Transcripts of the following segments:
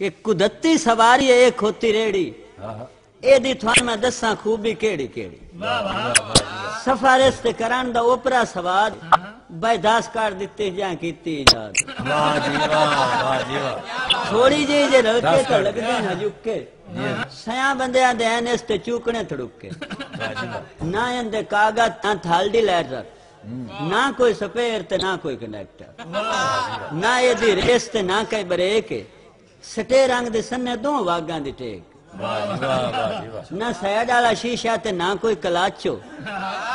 کہ قدرتی سواری ہے ایک ہوتی ریڑی۔ ہاں ہاں۔ اے دی تھوان میں دساں خوبی کیڑی کیڑی۔ تے کران دا اوپرا سواد بائی داس کار دیتے جہاں کیتی ایجاد جی جی تھوڑی جی جے رلکے تو لگ دیں ہجوکے سیاں بندیاں دے این اس تے چوکنے تھڑکے۔ جی نہ اندے کاغذ نہ تھالڈی لیٹر نہ کوئی سپیر تے نہ کوئی کنیکٹر نہ یہ دی ریس تے نہ کئی بریک رنگ دے سنے دو واگاں دی ٹیک واہ جی واہ واہ جی واہ نہ سیڈ والا شیشہ تے نہ کوئی کلاچو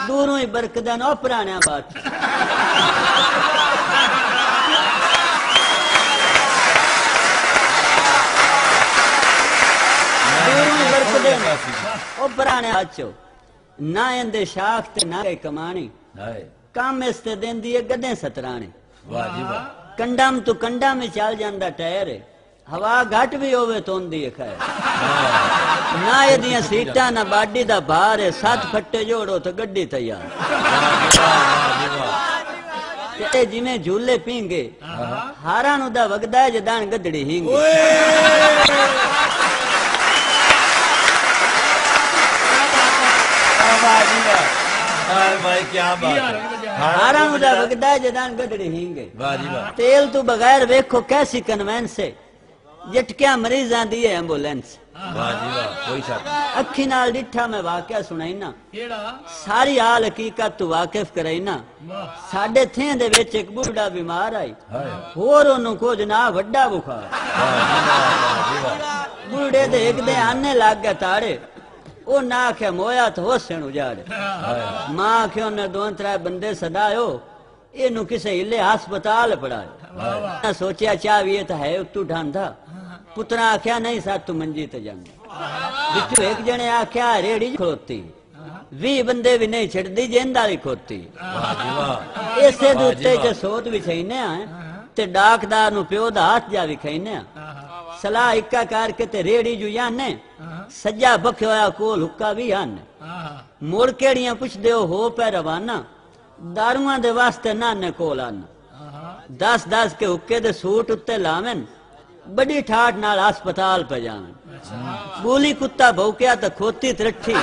دوروں ہی برکدہ نہ پرانے بات دوروں ہی برکدے نہ او پرانے آچو نہ اندے شاخ تے نہ کوئی کمانی ہائے کام اس تے دین دیئے گدیں سترانے واہ جی واہ کنڈم تو ہوا گھٹ بھی ہوئے تو ان دیئے خیر۔ نہ یہ سیٹاں نہ باڈی دا بھار ہے۔ ساتھ پھٹے جوڑو تو گڈی تیار۔ تے جویں جھولے پینگے ہاراں نو دا وگدا ہے جدان گدڑی ہینگے۔ بھائی کیا بات ہے دا وگدا ہے جدان گدڑی ہینگے تیل تو بغیر ویکھو کیسی کنوینس ہے؟ جٹکیا مری جاندی ہے ایمبولینس اکھی نال ڈٹھا میں واقعہ سنائی نا ساری حال حقیقت تو واقف کرائی نا ساڈے تھیں دے وچ ایک بوڑھا بیمار آئی۔ ہور اونوں کو جنا وڈا بخار۔ بوڑھے دے ایک دے آنے لاگ گئے تاڑے۔ او نہ آکھیا مویا تو حسن اجاڑے ماں آکھیا نے دون ترے بندے صداؤ اینو کسے ہلے ہسپتال پڑھایا سوچیا چاہ بھی یہ تو ہے اتو ڈھاندا۔ ਪੁੱਤਰਾ ਆਖਿਆ, ਨਹੀਂ ਸਾ ਤੂੰ ਮੰਜੀ ਤੇ ਜਾਂਦਾ ਵਿੱਚੋਂ ਇੱਕ ਜਣੇ ਆਖਿਆ, ਰੇੜੀ ਖੋਤੀ 20 ਬੰਦੇ ਵੀ ਨਹੀਂ ਛੱਡਦੀ ਜਿੰਦ ਵਾਲੀ ਖੋਤੀ। ਵਾਹ ਇਸੇ ਦੇ ਉੱਤੇ ਜੇ ਸੋਤ ਵਿਛਾਈਨੇ ਆ, ਤੇ ਡਾਕਦਾਰ ਨੂੰ ਪਿਓ ਦਾ ਹੱਥ ਜਾ ਵਿਖਾਈਨੇ ਆ। ਸਲਾਹ ਇੱਕਾ ਕਰਕੇ ਤੇ ਰੇੜੀ ਜੂ ਜਾਣੇ ਸੱਜਾ ਬਖਿਆ ਹੋਇਆ ਕੋਲ ਹੁੱਕਾ ਵੀ ਹਨ। ਮੁੜ ਕਿਹੜੀਆਂ ਪੁੱਛਦੇ ਹੋ ਹੋ ਪੈ ਰਵਾਨਾ। ਦਾਰੂਆਂ ਦੇ ਵਾਸਤੇ ਨਾਨੇ ਕੋਲ ਹਨ। ਆਹ 10 10 ਕੇ ਹੁੱਕੇ ਦੇ ਸੂਟ ਉੱਤੇ ਲਾਵਨ। بڑی ٹھاٹ نال ہسپتال پہ جان بولی کتا بھوکیا تو کھوتی ترٹھی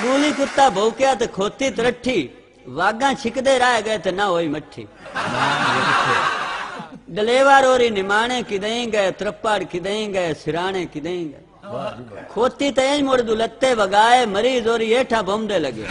بولی کتا بھوکیا تو کھوتی ترٹھی واگاں چھکدے رہ گئے تو نہ ہوئی مٹھی۔ ڈلیوا روری نمانے کدیں گئے ترپڑ کدیں گئے سرانے کدیں گئے کھوتی تے مڑ دلتے وگائے مریض اور یہ ٹھا بھوم دے لگے۔